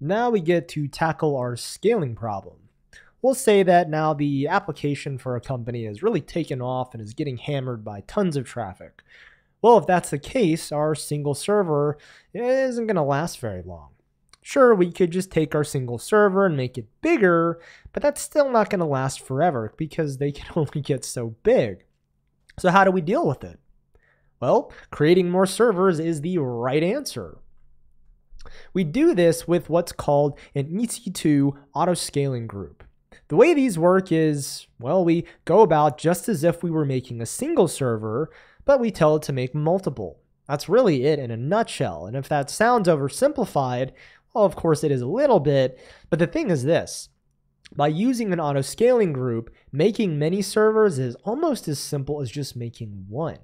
Now we get to tackle our scaling problem. We'll say that now the application for a company has really taken off and is getting hammered by tons of traffic. Well, if that's the case, our single server isn't going to last very long. Sure, we could just take our single server and make it bigger, but that's still not going to last forever because they can only get so big. So, how do we deal with it? Well, creating more servers is the right answer. We do this with what's called an EC2 auto scaling group. The way these work is, well, we go about just as if we were making a single server, but we tell it to make multiple. That's really it in a nutshell. And if that sounds oversimplified, well, of course it is a little bit, but the thing is this. By using an auto scaling group, making many servers is almost as simple as just making one.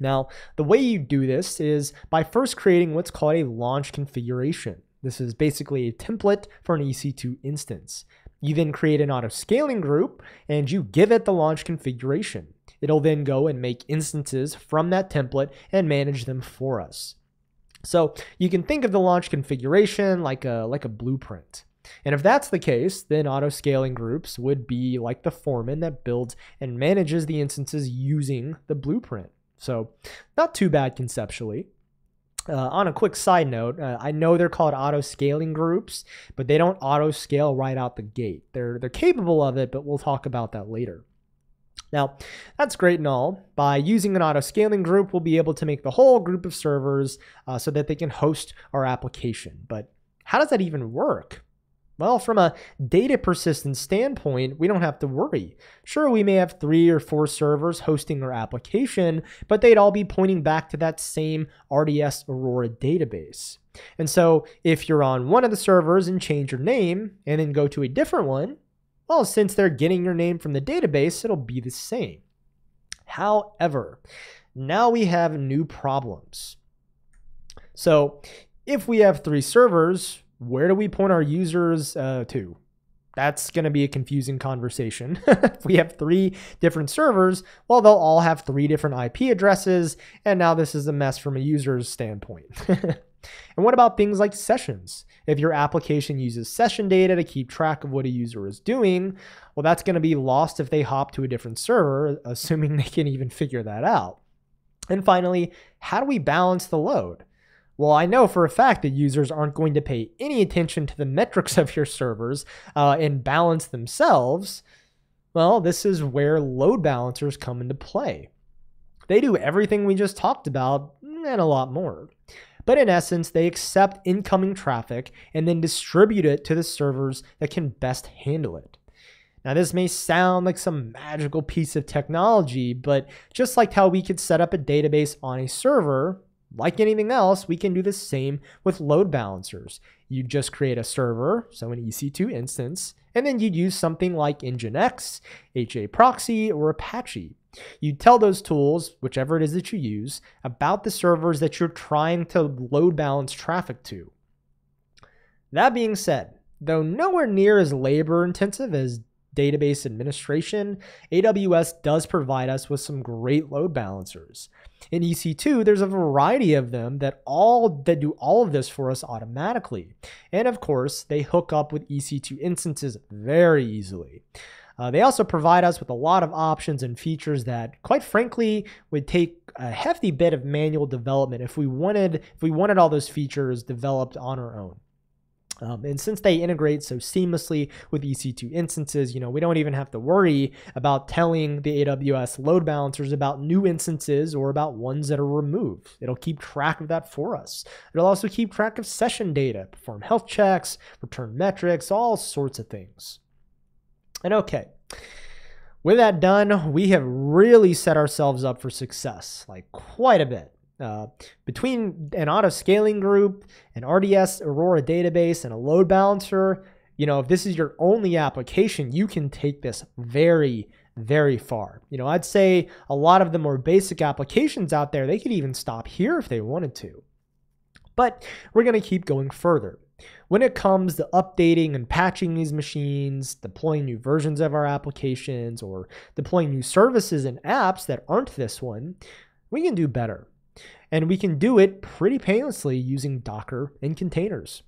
Now, the way you do this is by first creating what's called a launch configuration. This is basically a template for an EC2 instance. You then create an auto scaling group and you give it the launch configuration. It'll then go and make instances from that template and manage them for us. So you can think of the launch configuration like a, like a blueprint. And if that's the case, then auto scaling groups would be like the foreman that builds and manages the instances using the blueprint. So, not too bad conceptually. Uh, on a quick side note, uh, I know they're called auto scaling groups, but they don't auto scale right out the gate. They're they're capable of it, but we'll talk about that later. Now, that's great and all. By using an auto scaling group, we'll be able to make the whole group of servers uh, so that they can host our application. But how does that even work? Well, from a data persistence standpoint, we don't have to worry. Sure, we may have three or four servers hosting our application, but they'd all be pointing back to that same RDS Aurora database. And so if you're on one of the servers and change your name and then go to a different one, well, since they're getting your name from the database, it'll be the same. However, now we have new problems. So if we have three servers, where do we point our users uh, to? That's going to be a confusing conversation. if we have three different servers, well, they'll all have three different IP addresses, and now this is a mess from a user's standpoint. and what about things like sessions? If your application uses session data to keep track of what a user is doing, well, that's going to be lost if they hop to a different server, assuming they can even figure that out. And finally, how do we balance the load? Well, I know for a fact that users aren't going to pay any attention to the metrics of your servers uh, and balance themselves. Well, this is where load balancers come into play. They do everything we just talked about and a lot more. But in essence, they accept incoming traffic and then distribute it to the servers that can best handle it. Now, this may sound like some magical piece of technology, but just like how we could set up a database on a server, like anything else, we can do the same with load balancers. You just create a server, so an EC2 instance, and then you'd use something like Nginx, HA Proxy, or Apache. You tell those tools, whichever it is that you use, about the servers that you're trying to load balance traffic to. That being said, though nowhere near as labor intensive as database administration, AWS does provide us with some great load balancers. In EC2, there's a variety of them that all that do all of this for us automatically. And of course, they hook up with EC2 instances very easily. Uh, they also provide us with a lot of options and features that, quite frankly, would take a hefty bit of manual development if we wanted if we wanted all those features developed on our own. Um, and since they integrate so seamlessly with EC2 instances, you know, we don't even have to worry about telling the AWS load balancers about new instances or about ones that are removed. It'll keep track of that for us. It'll also keep track of session data, perform health checks, return metrics, all sorts of things. And okay, with that done, we have really set ourselves up for success, like quite a bit. Uh, between an auto scaling group, an RDS Aurora database, and a load balancer, you know, if this is your only application, you can take this very, very far. You know, I'd say a lot of the more basic applications out there, they could even stop here if they wanted to. But we're going to keep going further. When it comes to updating and patching these machines, deploying new versions of our applications, or deploying new services and apps that aren't this one, we can do better. And we can do it pretty painlessly using Docker and containers.